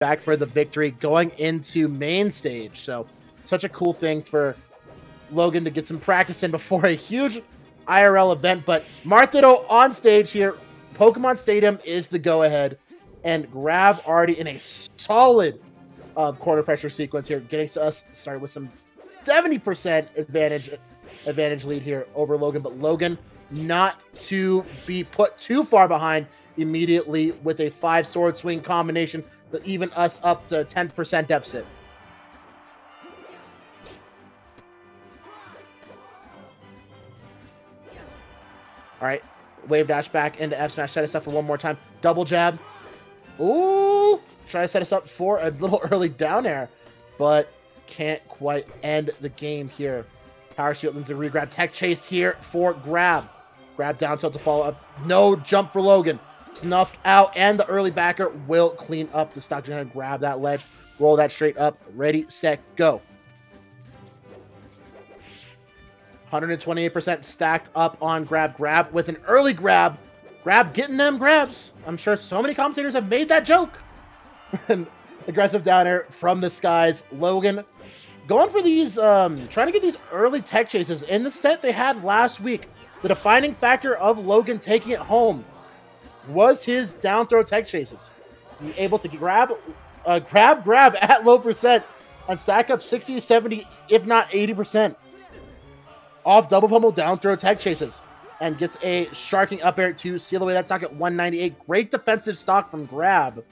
back for the victory going into main stage. So, such a cool thing for Logan to get some practice in before a huge IRL event. But Martino on stage here. Pokemon Stadium is the go ahead. And Grab already in a solid uh, corner pressure sequence here, getting to us started with some 70% advantage advantage lead here over Logan. But Logan not to be put too far behind immediately with a five sword swing combination even us up the 10% deficit. All right, wave dash back into F smash, set us up for one more time. Double jab. Ooh, try to set us up for a little early down air, but can't quite end the game here. Power shield into regrab. Tech chase here for grab. Grab down tilt to follow up. No jump for Logan. Snuffed out, and the early backer will clean up the stock. You're Gonna grab that ledge, roll that straight up. Ready, set, go. 128% stacked up on grab. Grab with an early grab. Grab getting them grabs. I'm sure so many commentators have made that joke. and aggressive down from the skies. Logan going for these, um, trying to get these early tech chases. In the set they had last week, the defining factor of Logan taking it home was his down throw tech chases. He able to grab, uh, grab, grab at low percent and stack up 60 70, if not 80% off double pummel down throw tech chases and gets a sharking up air to seal away that stock at 198. Great defensive stock from Grab.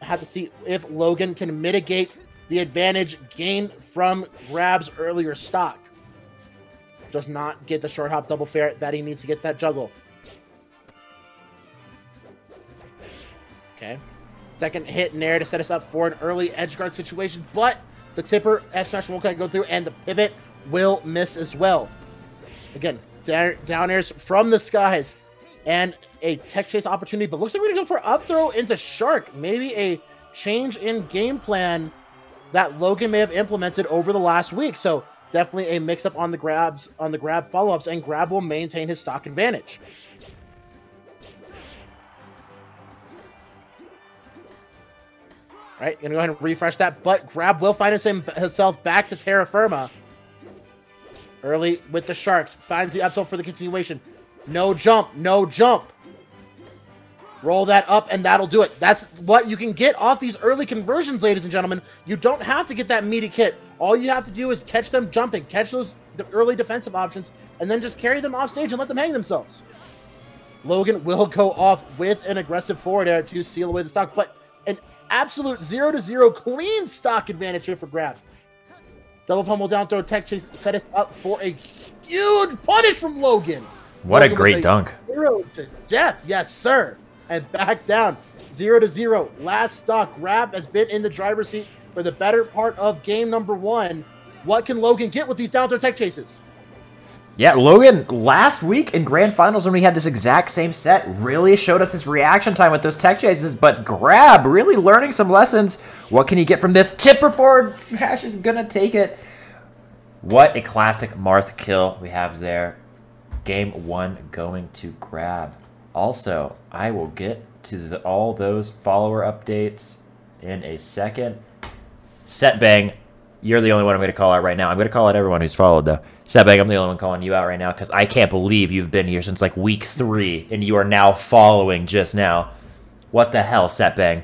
I have to see if Logan can mitigate the advantage gained from Grab's earlier stock does not get the short hop double fair that he needs to get that juggle. Okay. Second hit Nair to set us up for an early edge guard situation, but the tipper F smash will go through and the pivot will miss as well. Again, down airs from the skies and a tech chase opportunity, but looks like we're gonna go for up throw into Shark. Maybe a change in game plan that Logan may have implemented over the last week. So definitely a mix up on the grabs on the grab follow ups, and grab will maintain his stock advantage. Right, gonna go ahead and refresh that, but grab will find himself back to terra firma. Early with the sharks, finds the up for the continuation. No jump, no jump. Roll that up, and that'll do it. That's what you can get off these early conversions, ladies and gentlemen. You don't have to get that meaty kit. All you have to do is catch them jumping, catch those early defensive options, and then just carry them off stage and let them hang themselves. Logan will go off with an aggressive forward air to seal away the stock, but absolute zero to zero clean stock advantage here for Grab. Double pummel down throw tech chase set us up for a huge punish from Logan. What Logan a great a dunk. Zero to death, yes, sir and back down. Zero to zero. Last stock. Grab has been in the driver's seat for the better part of game number one. What can Logan get with these down throw tech chases? Yeah, Logan last week in grand finals when we had this exact same set really showed us his reaction time with those tech chases, but Grab really learning some lessons. What can he get from this? Tipper forward smash is gonna take it. What a classic Marth kill we have there. Game one going to Grab. Also, I will get to the, all those follower updates in a second. Set bang, you're the only one I'm going to call out right now. I'm going to call out everyone who's followed though. Set bang, I'm the only one calling you out right now because I can't believe you've been here since like week three and you are now following just now. What the hell, Set bang?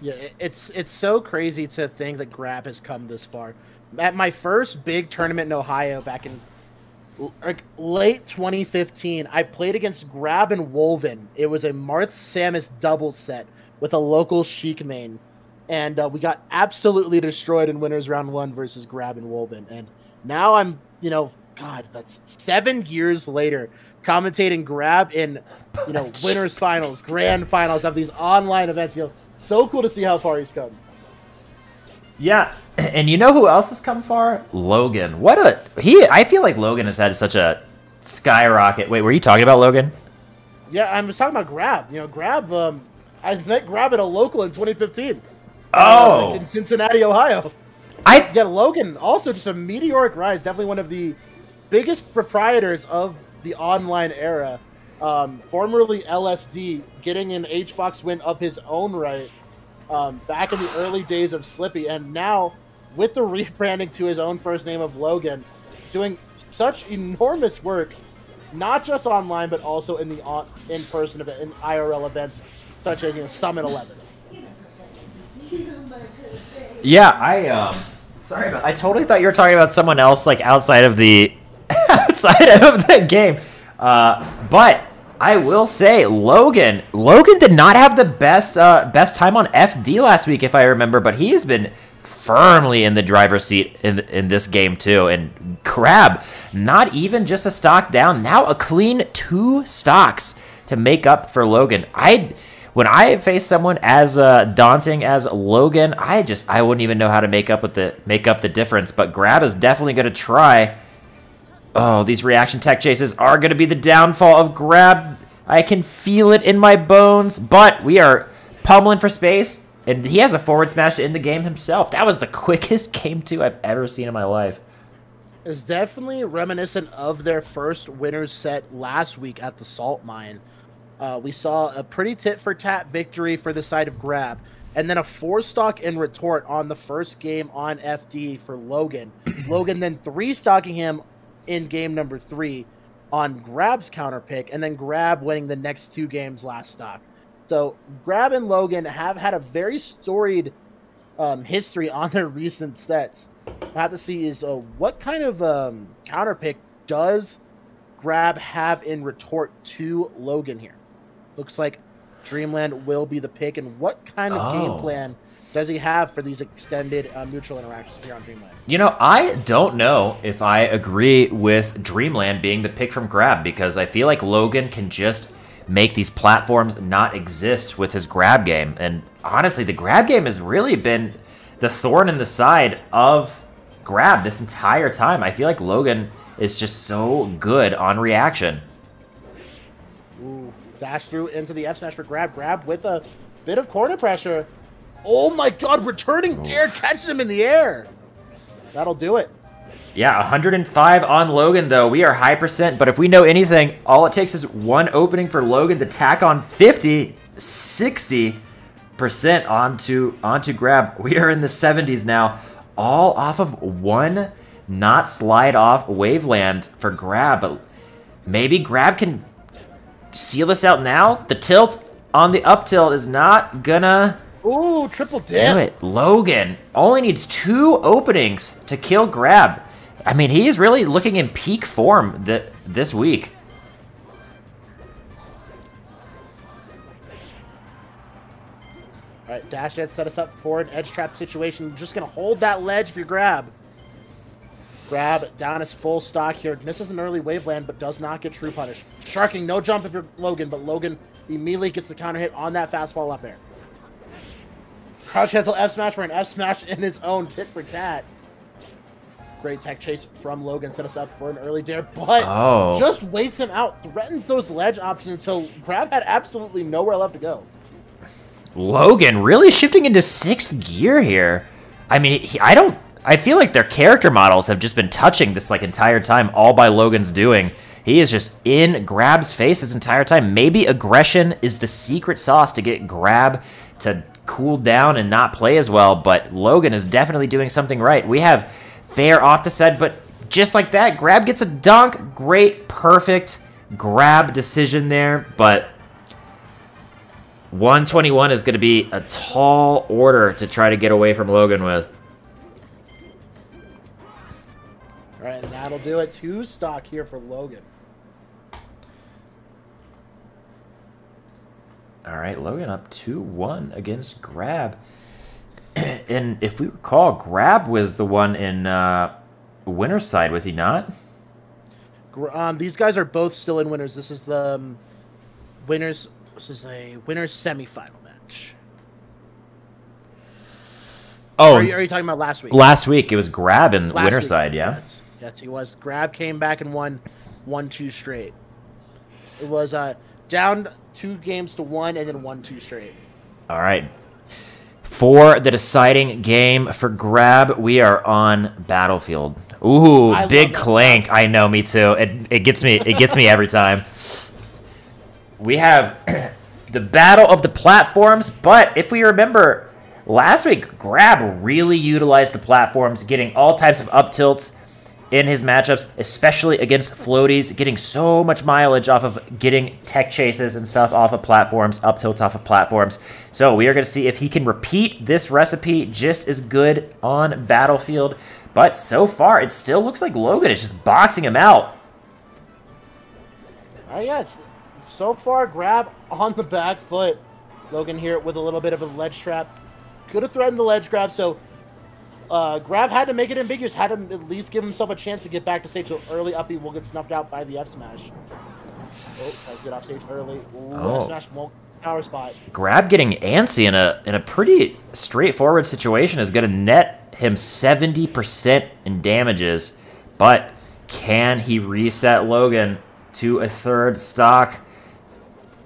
Yeah, it's it's so crazy to think that Grab has come this far. At my first big tournament in Ohio back in like late 2015, I played against Grab and Wolven. It was a Marth Samus double set with a local Sheik main, and uh, we got absolutely destroyed in winners round one versus Grab and Wolven. And now I'm, you know, God, that's seven years later, commentating Grab in, you know, winners finals, grand finals of these online events. You know, so cool to see how far he's come. Yeah, and you know who else has come far? Logan. What a he! I feel like Logan has had such a skyrocket. Wait, were you talking about Logan? Yeah, I was talking about Grab. You know, Grab. Um, I met Grab at a local in 2015. Oh, uh, like in Cincinnati, Ohio. I yeah, Logan also just a meteoric rise. Definitely one of the biggest proprietors of the online era. Um, formerly LSD, getting an HBox win of his own right um, back in the early days of Slippi, and now with the rebranding to his own first name of Logan, doing such enormous work, not just online but also in the on, in-person event, in IRL events such as you know Summit 11. Yeah, I um, sorry, but I totally thought you were talking about someone else, like outside of the outside of the game. Uh, but I will say, Logan, Logan did not have the best uh, best time on FD last week, if I remember, but he has been firmly in the driver's seat in in this game too. And Grab, not even just a stock down, now a clean two stocks to make up for Logan. I when I face someone as uh, daunting as Logan, I just I wouldn't even know how to make up with the make up the difference. But Grab is definitely going to try. Oh, these reaction tech chases are going to be the downfall of Grab. I can feel it in my bones. But we are pummeling for space, and he has a forward smash to end the game himself. That was the quickest game two I've ever seen in my life. It's definitely reminiscent of their first winner's set last week at the salt mine uh, we saw a pretty tit for tat victory for the side of Grab, and then a four stock in retort on the first game on FD for Logan. Logan then three stocking him in game number three on Grab's counter pick, and then Grab winning the next two games last stock. So Grab and Logan have had a very storied um, history on their recent sets. I have to see is uh, what kind of um, counter pick does Grab have in retort to Logan here? Looks like Dreamland will be the pick. And what kind of oh. game plan does he have for these extended uh, mutual interactions here on Dreamland? You know, I don't know if I agree with Dreamland being the pick from Grab because I feel like Logan can just make these platforms not exist with his grab game. And honestly, the grab game has really been the thorn in the side of grab this entire time. I feel like Logan is just so good on reaction. Dash through into the F smash for grab. Grab with a bit of corner pressure. Oh my god, returning Dare catches him in the air. That'll do it. Yeah, 105 on Logan, though. We are high percent, but if we know anything, all it takes is one opening for Logan to tack on 50, 60% onto, onto grab. We are in the 70s now, all off of one not slide off Waveland for grab. But maybe grab can seal this out now. The tilt on the up tilt is not gonna... Ooh, triple dip. Do it. Logan only needs two openings to kill Grab. I mean, he's really looking in peak form th this week. All right, Dash Ed set us up for an edge trap situation. Just going to hold that ledge for your grab. Grab down his full stock here. Misses an early waveland, but does not get true punish. Sharking, no jump if you're Logan, but Logan immediately gets the counter hit on that fastball up there. Crouch cancel F smash for an F smash in his own tit for tat. Great tech chase from Logan set us up for an early dare, but oh. just waits him out, threatens those ledge options until Grab had absolutely nowhere left to go. Logan really shifting into sixth gear here. I mean, he, I don't I feel like their character models have just been touching this like entire time, all by Logan's doing. He is just in Grab's face this entire time. Maybe aggression is the secret sauce to get Grab to cool down and not play as well, but Logan is definitely doing something right. We have Fair off the set, but just like that, Grab gets a dunk. Great, perfect Grab decision there, but 121 is going to be a tall order to try to get away from Logan with. Alright, and that'll do it. Two stock here for Logan. Alright, Logan up 2-1 against Grab. and if we recall, Grab was the one in uh, winner's side, was he not? Um, these guys are both still in winners. This is the um, winners. This is a winners semifinal match. Oh, are you, are you, talking about last week? Last week it was Grab in last winner's side, yeah. Yes. Yes, he was. Grab came back and won one two straight. It was uh, down two games to one and then one two straight. All right. For the deciding game for Grab, we are on Battlefield. Ooh, I big clank. I know, me too. It, it gets me it gets me every time. We have the battle of the platforms, but if we remember, last week, Grab really utilized the platforms, getting all types of up tilts in his matchups, especially against floaties, getting so much mileage off of getting tech chases and stuff off of platforms, up tilts off of platforms. So we are going to see if he can repeat this recipe just as good on Battlefield. But so far, it still looks like Logan is just boxing him out. Uh, yes, so far, grab on the back foot. Logan here with a little bit of a ledge trap. Could have threatened the ledge grab, so uh, Grab had to make it ambiguous, had to at least give himself a chance to get back to stage. So early uppy will get snuffed out by the F smash. Oh, tries to get off stage early. Ooh, Oh. F smash won't power spot. Grab getting antsy in a in a pretty straightforward situation is going to net him 70% in damages, but can he reset Logan to a third stock?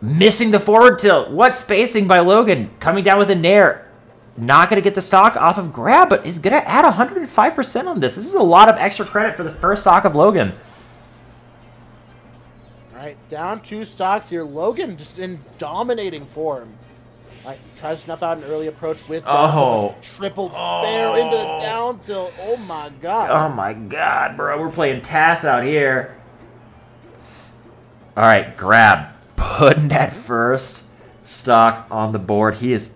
Missing the forward tilt. What spacing by Logan coming down with a nair. Not going to get the stock off of Grab, but is going to add 105% on this. This is a lot of extra credit for the first stock of Logan. All right, down two stocks here. Logan just in dominating form. Right, tries to snuff out an early approach with Oh. triple fail into the oh. down tilt. Oh my god. Oh my god, bro. We're playing TAS out here. All right, grab. Putting that first stock on the board. He is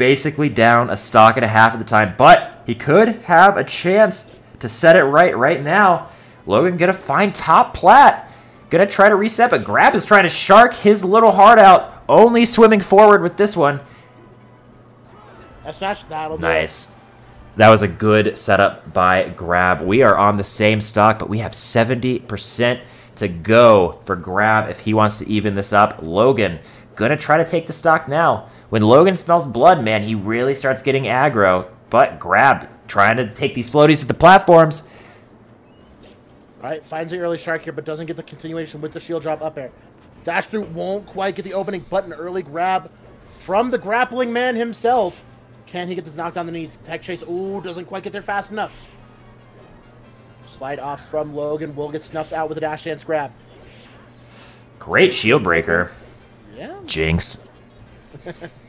basically down a stock and a half at the time, but he could have a chance to set it right right now. Logan gonna find top plat. Gonna try to reset, but Grab is trying to shark his little heart out. Only swimming forward with this one. F smash, that'll do it. Nice. That was a good setup by Grab. We are on the same stock, but we have 70% to go for Grab if he wants to even this up. Logan, gonna try to take the stock now. When Logan smells blood, man, he really starts getting aggro. But Grab, trying to take these floaties to the platforms. All right, finds the early shark here, but doesn't get the continuation with the shield drop up air. Dash through won't quite get the opening button. Early grab from the grappling man himself. Can he get this knockdown the knees? Tech chase. Ooh, doesn't quite get there fast enough. Slide off from Logan. Will get snuffed out with a dash dance grab. Great shield breaker. Yeah. Jinx.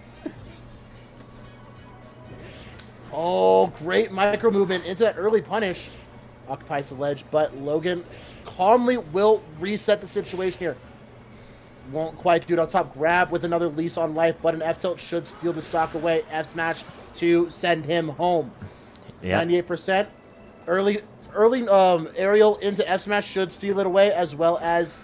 Oh, great micro movement into that early punish. Occupies the ledge, but Logan calmly will reset the situation here. Won't quite do it on top. Grab with another lease on life, but an F tilt should steal the stock away. F smash to send him home. Yeah. 98%. Early early um, aerial into F smash should steal it away, as well as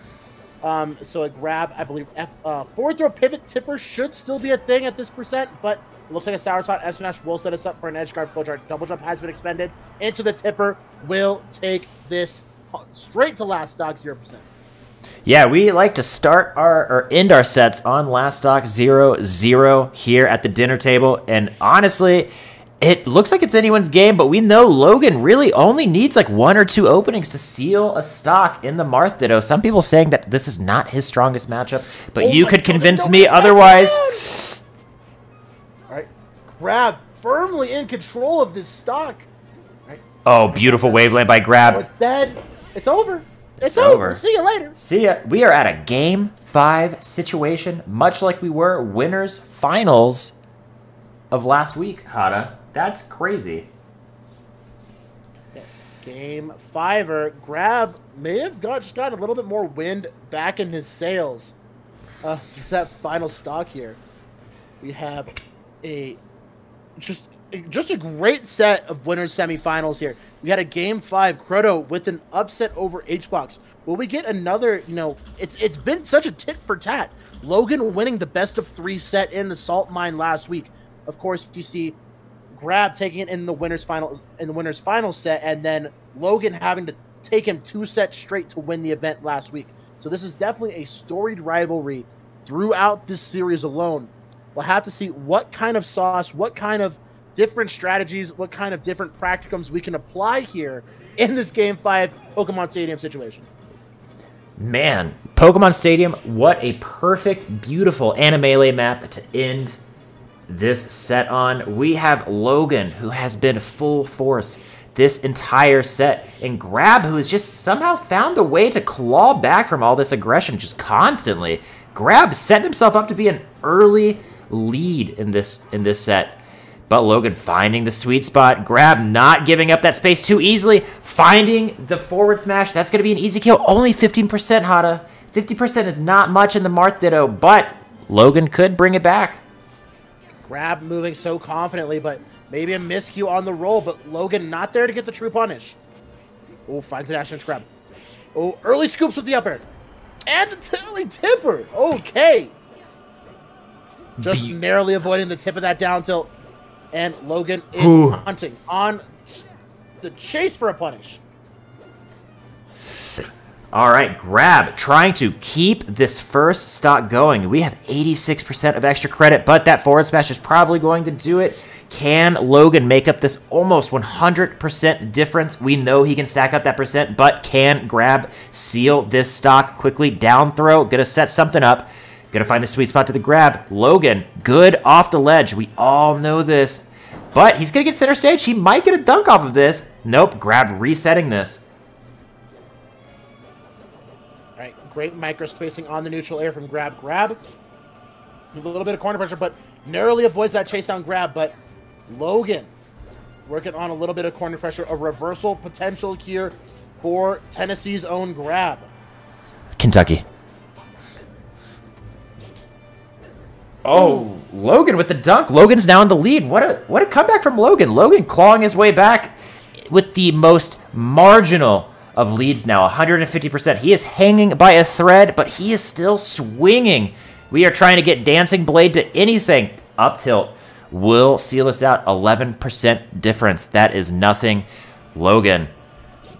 um, so a grab. I believe F uh, forward throw pivot tipper should still be a thing at this percent, but it looks like a sour spot. F smash will set us up for an edge guard flow. Double jump has been expended into the tipper. Will take this straight to last stock zero percent. Yeah, we like to start our or end our sets on last stock 0 0 here at the dinner table. And honestly, it looks like it's anyone's game, but we know Logan really only needs like one or two openings to seal a stock in the Marth Ditto. Some people saying that this is not his strongest matchup, but Oh you could God, convince me otherwise. Right, grab firmly in control of this stock. Oh, beautiful waveland by Oh, Grab. it's dead. It's over. It's, It's over. over. See you later. See ya. We are at a game five situation, much like we were winners finals of last week, Hada. That's crazy. Game fiver. Grab may have got just got a little bit more wind back in his sails. Uh, that final stock here, we have a just just a great set of winners semifinals here. We had a game five Krudo with an upset over HBox. Will we get another? You know, it's it's been such a tit for tat. Logan winning the best of three set in the salt mine last week. Of course, you see Grab taking it in the winners final in the winners final set, and then Logan having to take him two sets straight to win the event last week. So this is definitely a storied rivalry throughout this series alone. We'll have to see what kind of sauce, what kind of different strategies, what kind of different practicums we can apply here in this Game Five Pokemon Stadium situation. Man, Pokemon Stadium, what a perfect, beautiful Animele map to end this set on. We have Logan, who has been full force this entire set, and Grab, who has just somehow found a way to claw back from all this aggression just constantly. Grab set himself up to be an early lead in this in this set. But Logan finding the sweet spot. Grab not giving up that space too easily. Finding the forward smash. That's going to be an easy kill. Only 15% Hada. 50% is not much in the Marth Ditto, but Logan could bring it back. Grab moving so confidently, but maybe a miscue on the roll, but Logan not there to get the true punish. Oh, finds an action grab. Oh, early scoops with the upper. And the early tipper. Okay. Just Be- narrowly avoiding the tip of that down tilt. And Logan is Ooh. hunting on the chase for a punish. All right, grab. Trying to keep this first stock going. We have 86% of extra credit, but that forward smash is probably going to do it. Can Logan make up this almost 100% difference? We know he can stack up that percent, but can grab seal this stock quickly? Down throw, gonna set something up. Gonna find the sweet spot to the grab. Logan, good off the ledge. We all know this. But he's gonna get center stage. He might get a dunk off of this. Nope, grab resetting this. All right, great micro spacing on the neutral air from grab. Grab. A little bit of corner pressure, but narrowly avoids that chase down grab. But Logan working on a little bit of corner pressure. A reversal potential here for Tennessee's own grab. Kentucky. Oh, Logan with the dunk. Logan's now in the lead. What a what a comeback from Logan. Logan clawing his way back with the most marginal of leads now, 150%. He is hanging by a thread, but he is still swinging. We are trying to get Dancing Blade to anything. Up tilt will seal us out. 11% difference. That is nothing. Logan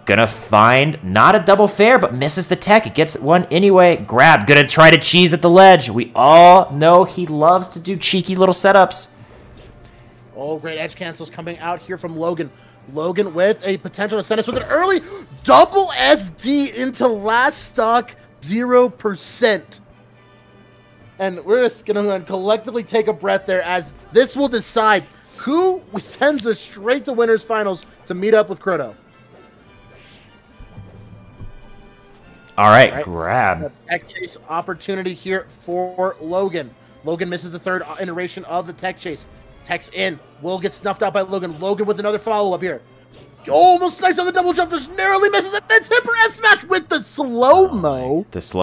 Gonna find not a double fair, but misses the tech. It gets one anyway. Grab. Gonna try to cheese at the ledge. We all know he loves to do cheeky little setups. Oh, great edge cancels coming out here from Logan. Logan with a potential to send us with an early double SD into last stock 0%. And we're just going to collectively take a breath there as this will decide who sends us straight to winners finals to meet up with Krudo. All right, Right. grab. Tech chase opportunity here for Logan. Logan misses the third iteration of the tech chase. Tech's in. Will get snuffed out by Logan. Logan with another follow up here. Almost snipes on the double jump, just narrowly misses it. It's Tipper F smash with the slow mo. The slow.